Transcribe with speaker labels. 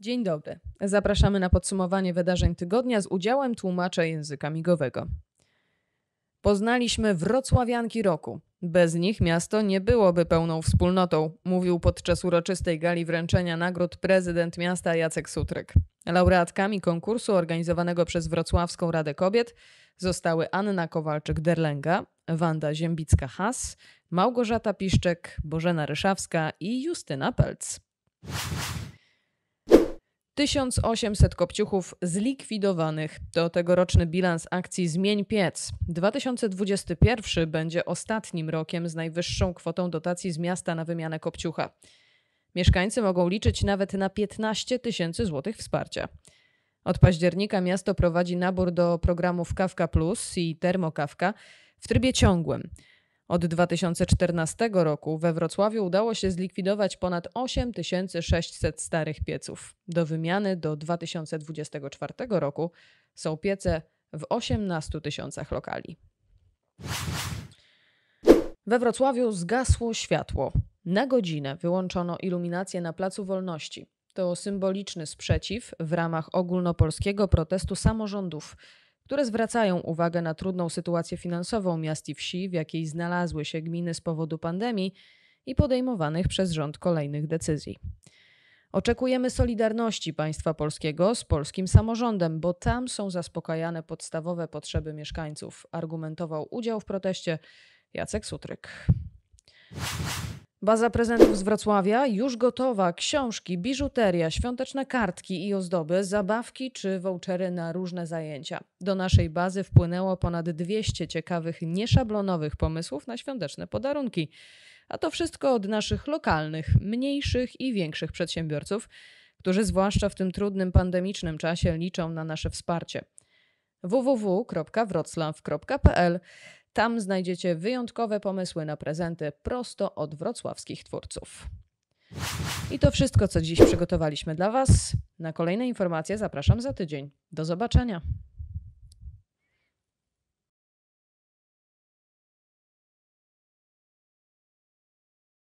Speaker 1: Dzień dobry. Zapraszamy na podsumowanie wydarzeń tygodnia z udziałem tłumacza języka migowego. Poznaliśmy wrocławianki roku. Bez nich miasto nie byłoby pełną wspólnotą, mówił podczas uroczystej gali wręczenia nagród prezydent miasta Jacek Sutryk. Laureatkami konkursu organizowanego przez Wrocławską Radę Kobiet zostały Anna Kowalczyk-Derlenga, Wanda Ziembicka-Has, Małgorzata Piszczek, Bożena Ryszawska i Justyna Pelc. 1800 kopciuchów zlikwidowanych. To tegoroczny bilans akcji Zmień Piec. 2021 będzie ostatnim rokiem z najwyższą kwotą dotacji z miasta na wymianę kopciucha. Mieszkańcy mogą liczyć nawet na 15 tysięcy złotych wsparcia. Od października miasto prowadzi nabór do programów Kawka Plus i Termokawka w trybie ciągłym. Od 2014 roku we Wrocławiu udało się zlikwidować ponad 8600 starych pieców. Do wymiany do 2024 roku są piece w 18 tysiącach lokali. We Wrocławiu zgasło światło. Na godzinę wyłączono iluminację na Placu Wolności. To symboliczny sprzeciw w ramach ogólnopolskiego protestu samorządów które zwracają uwagę na trudną sytuację finansową miast i wsi, w jakiej znalazły się gminy z powodu pandemii i podejmowanych przez rząd kolejnych decyzji. Oczekujemy solidarności państwa polskiego z polskim samorządem, bo tam są zaspokajane podstawowe potrzeby mieszkańców, argumentował udział w proteście Jacek Sutryk. Baza prezentów z Wrocławia już gotowa. Książki, biżuteria, świąteczne kartki i ozdoby, zabawki czy vouchery na różne zajęcia. Do naszej bazy wpłynęło ponad 200 ciekawych, nieszablonowych pomysłów na świąteczne podarunki. A to wszystko od naszych lokalnych, mniejszych i większych przedsiębiorców, którzy zwłaszcza w tym trudnym pandemicznym czasie liczą na nasze wsparcie. www.wroclaw.pl tam znajdziecie wyjątkowe pomysły na prezenty prosto od wrocławskich twórców. I to wszystko, co dziś przygotowaliśmy dla Was. Na kolejne informacje zapraszam za tydzień. Do zobaczenia.